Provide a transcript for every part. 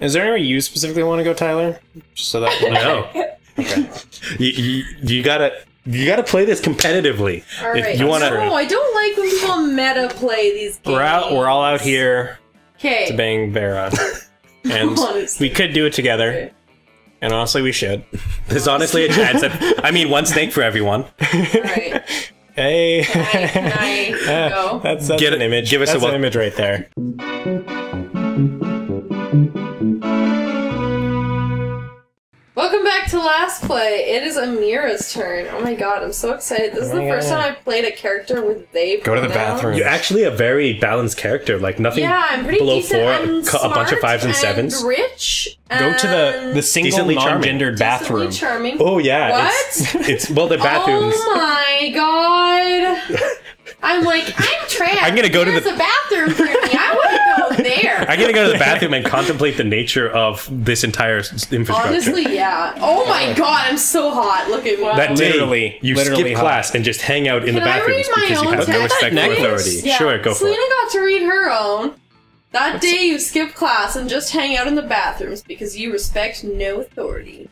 Is there anywhere you specifically want to go, Tyler? Just so that No. you, you, you gotta you gotta play this competitively. All right. If you wanna, No, I don't like when people meta play these games. we're out. We're all out here Okay. to bang Vera, and Honestly. we could do it together. And honestly, we should. there's honestly a chance that I mean, one snake for everyone. All right. Hey, Can I, can I go? that's, that's Get an it- image. give us a that's an image right there. Back to Last Play. It is Amira's turn. Oh my god, I'm so excited. This is the first time I've played a character with they. Go to the pronouns. bathroom. You're actually a very balanced character. Like nothing Yeah, I'm pretty below decent. four, I'm cu- a bunch of smart fives and and sevens. Rich. Go to the the single Decently charming. non-gendered decently bathroom. charming. Oh yeah. What? It's, it's well, they're bathrooms. Oh my god. I'm like, I'm trans. I'm gonna go to There's the- a bathroom for me. I want to go there. I'm gonna go to the bathroom and contemplate the nature of this entire s- infrastructure. Honestly, yeah. Oh my god, I'm so hot. Look at me. that day, Literally- you literally skip hot. class and just hang out in the Can I bathrooms because you have no respect for authority. Yeah. Sure, go for Selena it. got to read her own. That day you skip class and just hang out in the bathrooms because you respect no authority.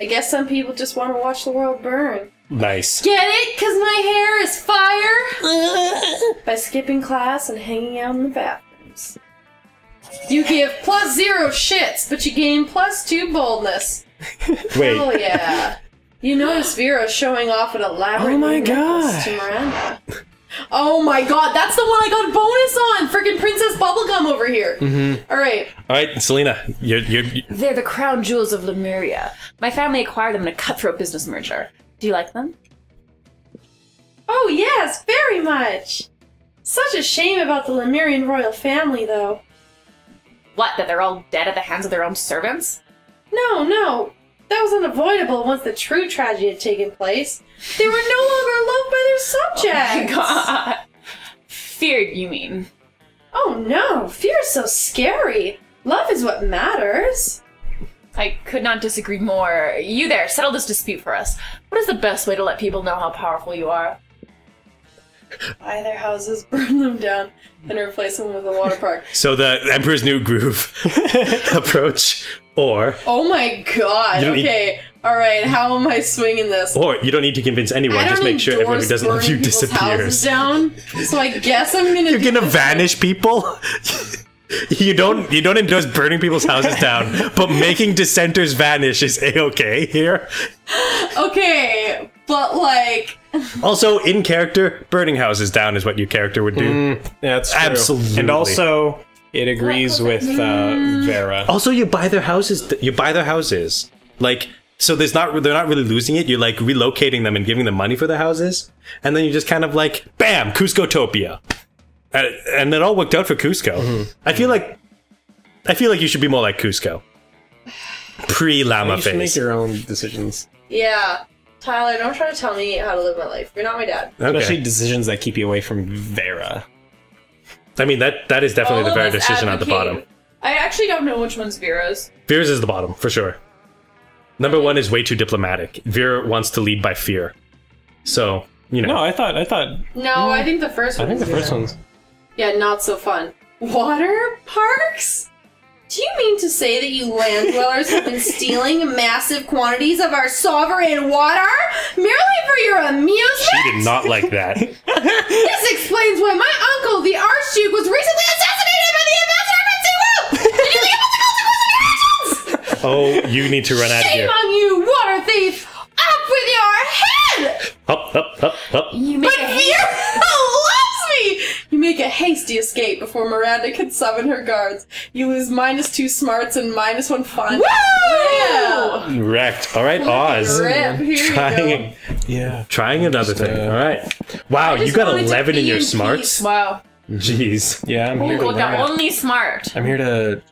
I guess some people just want to watch the world burn. Nice. Get it? Because my hair is fire? By skipping class and hanging out in the bathrooms. You give plus zero shits, but you gain plus two boldness. Wait, Oh yeah. You notice Vera showing off an elaborate Oh my God. to Miranda. Oh my god, that's the one I got a bonus on! Freaking Princess Bubblegum over here. Mm-hmm. Alright. all right, Selena, you're you're They're the crown jewels of Lemuria. My family acquired them in a cutthroat business merger. Do you like them? Oh yes, very much. Such a shame about the Lemurian royal family, though. What, that they're all dead at the hands of their own servants? No, no. That was unavoidable once the true tragedy had taken place. They were no longer loved by their subjects. Oh my God. Feared, you mean? Oh no, fear is so scary. Love is what matters. I could not disagree more. You there, settle this dispute for us. What is the best way to let people know how powerful you are? Buy their houses, burn them down, and replace them with a water park. so the Emperor's New Groove approach, or Oh my god. You don't need- Okay. All right. How am I swinging this? or you don't need to convince anyone. Just make sure everyone who doesn't love you burning disappears. down. So I guess I'm gonna. You're gonna this. vanish people. You don't you don't endorse burning people's houses down, but making dissenters vanish is a okay here. Okay, but like, Also, in character, burning houses down is what your character would do. Yeah, it's true. Absolutely. And also, it agrees with uh, Vera. Also, you buy their houses. You buy their houses. Like, so there's not they're not really losing it. You're like relocating them and giving them money for their houses, and then you just kind of like, bam, Kuzcotopia, and, and it all worked out for Kuzco. I feel like, I feel like you should be more like Kuzco. Pre Lama You should make your own decisions, yeah, Tyler, don't try to tell me how to live my life. You're not my dad. especially Okay. decisions that keep you away from Vera. I mean that that is definitely the All fair of us decision at the bottom. I actually don't know which one's Vera's. Vera's is the bottom for sure. Number one is way too diplomatic. Vera wants to lead by fear. So you know. No, I thought I thought No, I think the first I think the first Vera. one's. Yeah, not so fun. Water parks? Do you mean to say that you land dwellers have been stealing massive quantities of our sovereign water merely for your amusement? She did not like that. This explains why my uncle, the Archduke, was recently assassinated by the ambassador from SeaWorld! Did you think about the consequences of your actions? oh, you need to run out of here. Shame here. on you, water thief! Up with your head! Up, up, up, up. You make But a Vera loves me! You make a hasty escape before Miranda can summon her guards. You lose minus two smarts and minus one fun. Yeah! Wrecked. All right, Oz. Rip, here you go. Trying, Yeah. trying another thing. All right. Wow, you got 11 in your in smarts. Wow. Jeez. Yeah, I'm here to Oh, learn. only smart. I'm here to.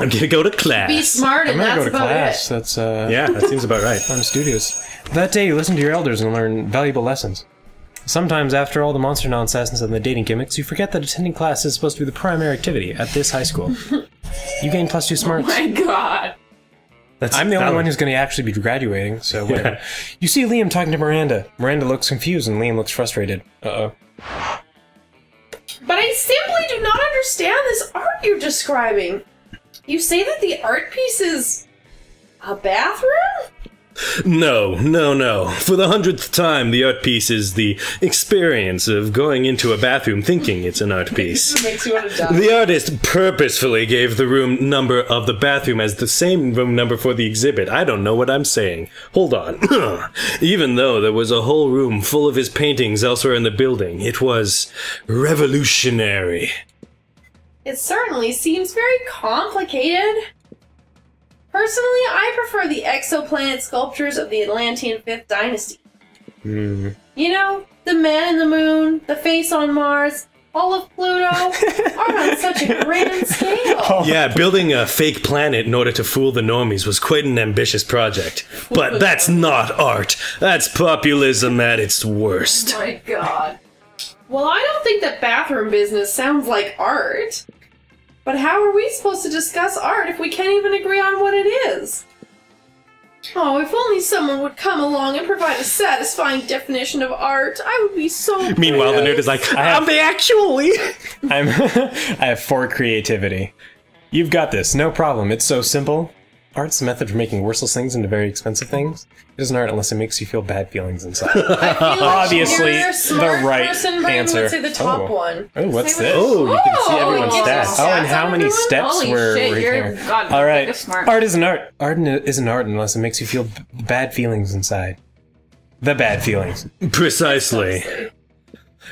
I'm gonna go to class. Be smart I'm gonna that's go to about class. it. That's uh. Yeah, that seems about right. I'm studious. That day, you listen to your elders and learn valuable lessons. Sometimes, after all the monster nonsense and the dating gimmicks, you forget that attending class is supposed to be the primary activity at this high school. you gain plus two smarts. Oh my god. That's I'm the only one who's going to actually be graduating, so whatever. You see Liam talking to Miranda. Miranda looks confused and Liam looks frustrated. Uh oh. But I simply do not understand this art you're describing. You say that the art piece is a bathroom? No, no, no. For the hundredth time, the art piece is the experience of going into a bathroom thinking it's an art piece. Makes you want to die. The artist purposefully gave the room number of the bathroom as the same room number for the exhibit. I don't know what I'm saying. Hold on. Even though there was a whole room full of his paintings elsewhere in the building, it was revolutionary. It certainly seems very complicated. Personally, I prefer the exoplanet sculptures of the Atlantean Fifth Dynasty. Hmm. You know, the man in the moon, the face on Mars, all of Pluto are on such a grand scale. Oh. Yeah, building a fake planet in order to fool the normies was quite an ambitious project. But that's not art. That's populism at its worst. Oh my god. Well, I don't think that bathroom business sounds like art. But how are we supposed to discuss art if we can't even agree on what it is? Oh, if only someone would come along and provide a satisfying definition of art, I would be so. Meanwhile, the nerd is like, have- I'm the actually. I'm I have four creativity. You've got this, no problem. It's so simple. Art's the method for making worthless things into very expensive things. It isn't art unless it makes you feel bad feelings inside. Like Obviously, you're a smart the right person, but I answer. would say the top Oh. one. Oh, what's Say this? Oh, you can see Oh, everyone's you get stats. Oh, and how many everyone? steps Holy were, shit, were you're here? God, All right, you're smart. art isn't art. Art isn't art unless it makes you feel b- bad feelings inside. The bad feelings. Precisely.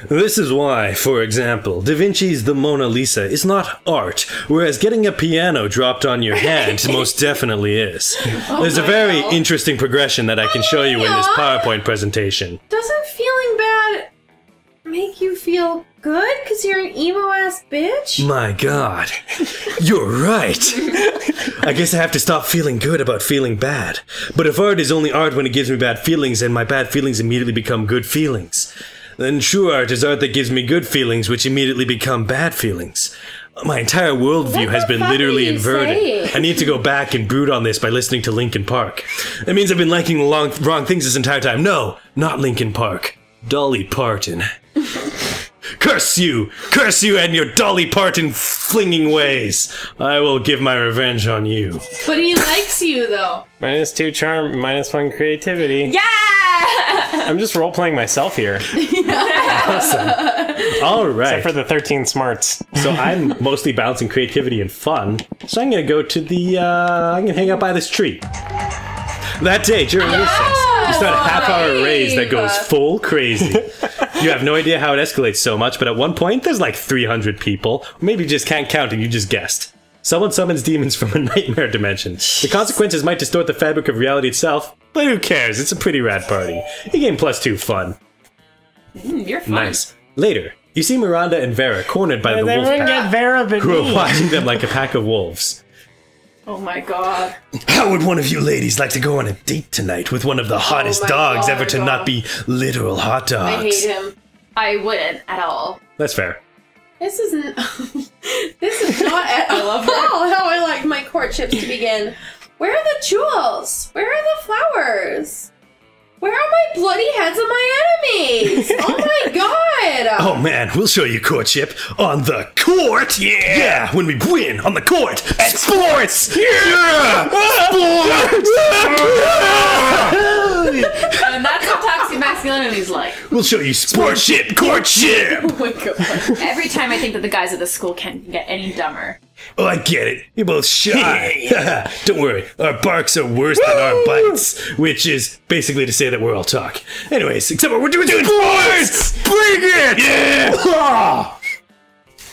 This is why, for example, Da Vinci's The Mona Lisa is not art, whereas getting a piano dropped on your hand most definitely is. Oh There's a very God. interesting progression that I can show you in this PowerPoint presentation. Doesn't feeling bad make you feel good because you're an emo ass bitch? My god. You're right. I guess I have to stop feeling good about feeling bad. But if art is only art when it gives me bad feelings and my bad feelings immediately become good feelings, then true art is art that gives me good feelings which immediately become bad feelings. My entire worldview has been literally inverted. saying? I need to go back and brood on this by listening to Linkin Park. That means I've been liking the long, wrong things this entire time. No, not Linkin Park. Dolly Parton. Curse you! Curse you and your Dolly Parton flinging ways! I will give my revenge on you. But he likes you though. Minus two charm, minus one creativity. Yeah! I'm just role playing myself here. Yeah. Awesome. All right. Except for the 13 smarts. so I'm mostly balancing creativity and fun. So I'm gonna go to the. Uh, I'm gonna hang out by this tree. That day during recess, we start a half-hour raise that goes full crazy. you have no idea how it escalates so much, but at one point there's like 300 people. Maybe you just can't count and you just guessed. Someone summons demons from a nightmare dimension. The consequences might distort the fabric of reality itself, but who cares? It's a pretty rad party. You game plus two fun. Hmm, you're fine. Nice. Later, you see Miranda and Vera cornered by the wolf Everyone pack, get Vera but who are watching them like a pack of wolves. Oh my god. How would one of you ladies like to go on a date tonight with one of the oh hottest my dogs God, ever to God. not be literal hot dogs? I hate him. I wouldn't at all. That's fair. This isn't. this is not at all how I like my courtships to begin. Where are the jewels? Where are the flowers? Where are my bloody heads of my enemies? Oh! Oh man, we'll show you courtship on the court. Yeah, yeah, when we win on the court at sports. Yeah, sports. And that's what toxic masculinity's like. we'll show you sportship courtship. Oh my god. Every time I think that the guys at the school can't get any dumber. Oh, I get it. You're both shy. Don't worry. Our barks are worse than our bites, which is basically to say that we're all talk. Anyways, except for we're doing sports. Bring it. Yeah.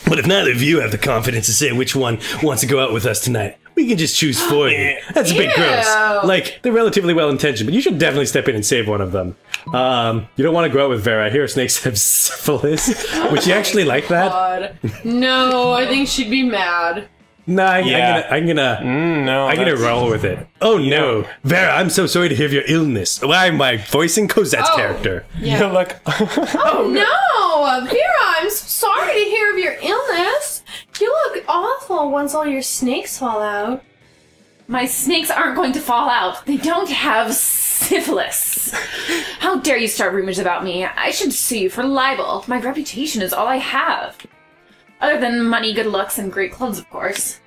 But if neither of you have the confidence to say which one wants to go out with us tonight, we can just choose for you. That's a bit gross. Like they're relatively well intentioned, but you should definitely step in and save one of them. Um, you don't want to go out with Vera. I hear snakes have syphilis. Would you actually like that? No, I think she'd be mad. Nah, I, Yeah. I'm gonna. I'm gonna Mm, no. I'm gonna that's- roll with it. Oh no, Vera! I'm so sorry to hear of your illness. Why am I voicing Cosette's Oh. character? You look. Oh no, Oh, uh, Vera! I'm sorry to hear of your illness. You look awful once all your snakes fall out. My snakes aren't going to fall out. They don't have syphilis. How dare you start rumors about me? I should sue you for libel. My reputation is all I have. Other than money, good looks, and great clothes, of course.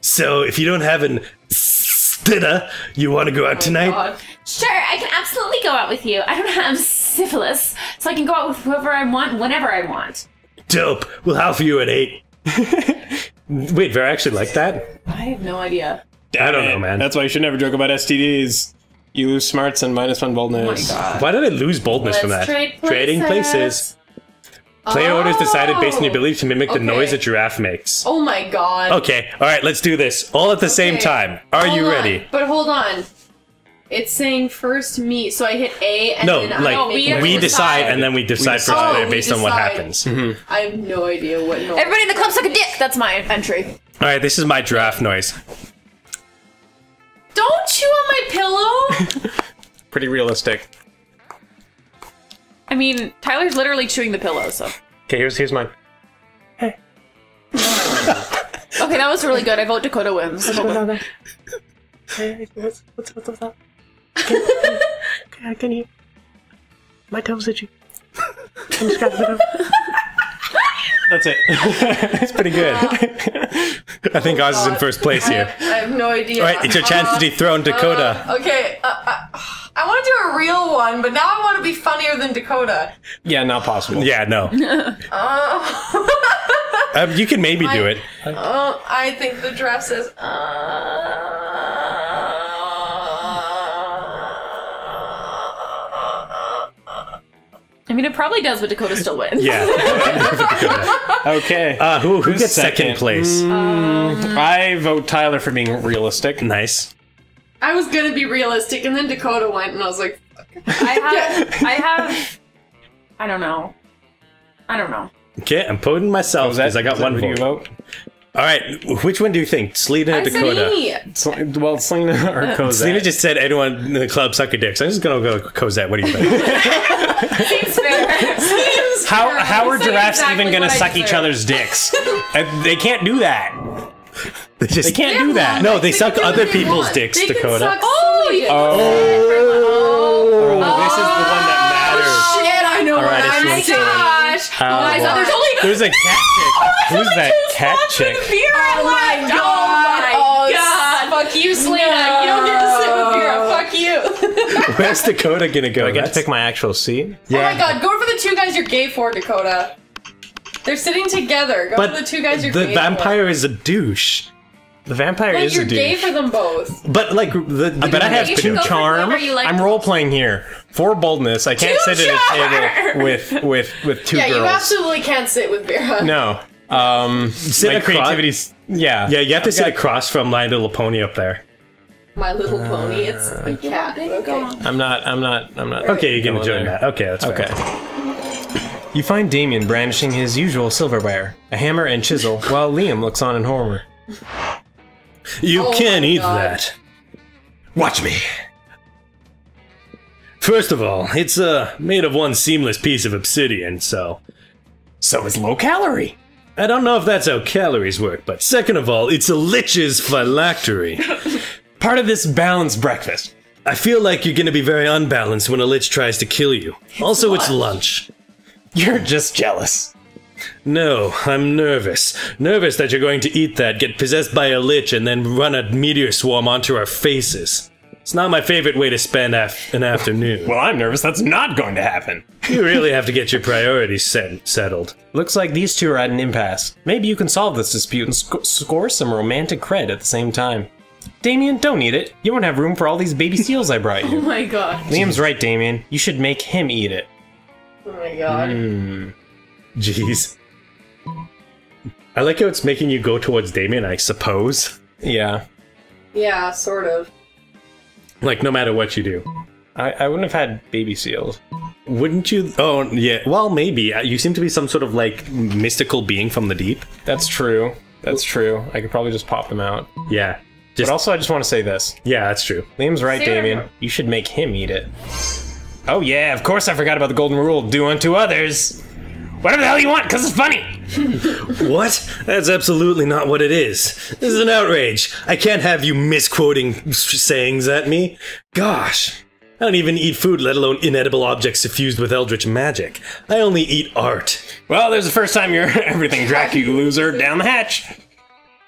So if you don't have an stitter, you want to go out oh, tonight? God. Sure, I can absolutely go out with you. I don't have syphilis, so I can go out with whoever I want whenever I want. Dope. We'll house you at eight. Wait, Vera actually like that? I have no idea. I don't know, man. That's why you should never joke about STDs. You lose smarts and minus one boldness. Oh my god. Why did I lose boldness from Let's that? trade Trading places. places. Player orders decided based on the Oh. ability to mimic the noise a giraffe makes. Oh my god. Okay, all right, let's do this all at the same time. Are Hold you on. ready? But hold on. It's saying first me, so I hit A and No, then I like No, we we decide decide. and then we decide first decide. player Oh, we based on what decide. happens. Mm-hmm. I have no idea what noise. Everybody in the club suck a dick. That's my entry. All right, this is my draft noise. Don't chew on my pillow! Pretty realistic. I mean, Tyler's literally chewing the pillow, so. Okay, here's here's mine. Hey. okay, that was really good. I vote Dakota wins. Hey, what's what's what's what's up? Can, can you? My toes itchy. Can you scratch my toe? That's it. It's pretty good. I think ours is in first place I here. have, I have no idea. All right, it's your chance to Uh, dethrone Dakota. uh, okay, uh, uh, I want to do a real one, but now I want to be funnier than Dakota. yeah, not possible. yeah, no. Uh, Um, you can maybe do it. uh, I think the dress says. Mean, it probably does, but Dakota still wins. Yeah. Okay. Uh, who who Who's gets second, second? place? I vote Tyler for being realistic. nice. I was gonna be realistic, and then Dakota went, and I was like, I have. I have. I don't know. I don't know. Okay, I'm putting myself Was because I got one what you vote. vote? All right, which one do you think, Selena or I said Dakota? Sel- Well, Selena or Cosette. Selena just said anyone in the club suck a dick. So I'm just gonna go Cosette. What do you think? Seems fair. How how are Say giraffes exactly even going to what I suck each deserve. other's dicks? Uh, they can't do that. they just They can't do that. No, they suck other people's want. dicks, They can Dakota. suck Oh, so many you- dicks. Oh, this is the one that matters. Shit, I know All right, what it's I'm your my saying. gosh! How Guys, long? there's only There's a cat chick. Who's that cat chick? beer oh, oh my god! Oh my s- god! Fuck you, Selena! You don't get to sit with Vera. Fuck you! Where's Dakota gonna go? Do I get to That's- pick my actual seat? Oh my god, go for the two guys you're gay for, Dakota. They're sitting together. Go But for the two guys you're gay for. the gay vampire is a douche. The vampire for. Like, is you're a gay for them both. But like the, the But I have You two should go for charm. whoever you like I'm role playing here. For boldness, I can't Two sit at a table with with with two Yeah, you girls. absolutely can't sit with Vera. no. Um, Sit my across- creativity's yeah. Yeah, you have to sit across from My Little Pony up there. My Little Pony, it's Uh, a cat. Okay. I'm not. I'm not. I'm not. Okay, you can going join that. Okay, that's fair. Okay. You find Damien brandishing his usual silverware, a hammer and chisel, while Liam looks on in horror. You Oh can't eat God. that. Watch me. First of all, it's uh, made of one seamless piece of obsidian, so So it's low calorie. I don't know if that's how calories work, but second of all, it's a lich's phylactery. Part of this balanced breakfast. I feel like you're gonna be very unbalanced when a lich tries to kill you. Also, it's lunch. You're just jealous. No, I'm nervous. Nervous that you're going to eat that, get possessed by a lich, and then run a meteor swarm onto our faces. It's not my favorite way to spend af- an afternoon. Well, I'm nervous. That's not going to happen. You really have to get your priorities set- settled. Looks like these two are at an impasse. Maybe you can solve this dispute and sc- score some romantic cred at the same time. Damien, don't eat it. You won't have room for all these baby seals I brought Oh my god. Liam's right, Damien. You should make him eat it. Oh my god. Hmm. Jeez. I like how it's making you go towards Damien, I suppose. Yeah. Yeah, sort of. Like, no matter what you do. I, I wouldn't have had baby seals. Wouldn't you? Oh, yeah. Well, maybe. Uh, You seem to be some sort of, like, mystical being from the deep. That's true. That's true. I could probably just pop them out. Yeah. But also, I just want to say this. yeah, that's true. Liam's right, Sarah. Damien. You should make him eat it. Oh, yeah, of course I forgot about the golden rule do unto others. Whatever the hell you want, because it's funny. What? That's absolutely not what it is. This is an outrage. I can't have you misquoting sayings at me. Gosh. I don't even eat food, let alone inedible objects suffused with eldritch magic. I only eat art. Well, there's the first time you're everything Drac, you loser, down the hatch.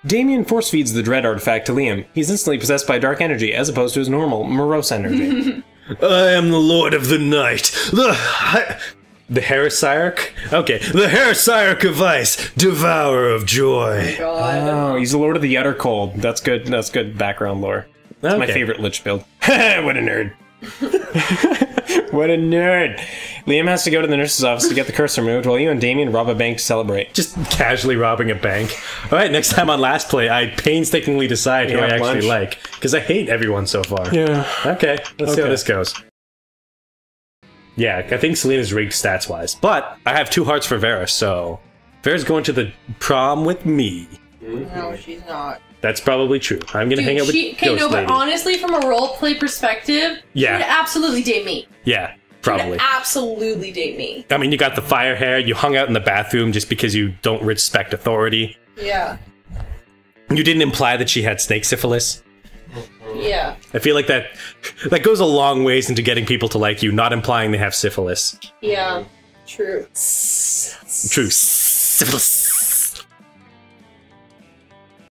Damien force feeds the dread artifact to Liam. He's instantly possessed by dark energy as opposed to his normal morose energy. I am the Lord of the Night. The hi- the Heresiarch? Okay, the Heresiarch of Ice, Devourer of Joy. Oh God. oh, he's the Lord of the Utter Cold. That's good. That's good background lore. That's my favorite Lich build. what a nerd. what a nerd. Liam has to go to the nurse's office to get the curse removed while you and Damien rob a bank to celebrate. Just casually robbing a bank. All right, next time on Last Play, I painstakingly decide who I actually lunch. like because I hate everyone so far. Yeah. Okay, let's see how this goes. Yeah, I think Selena's rigged stats wise, but I have two hearts for Vera, so Vera's going to the prom with me. Mm-hmm. No, she's not. That's probably true. I'm gonna hang out with she, okay, Ghost no, but honestly, from a roleplay perspective, Yeah. she would absolutely date me. yeah, She would probably. absolutely date me. I mean, you got the fire hair. You hung out in the bathroom just because you don't respect authority. Yeah. You didn't imply that she had snake syphilis. Yeah. I feel like that that goes a long ways into getting people to like you, not implying they have syphilis. Yeah. True. True. Syphilis.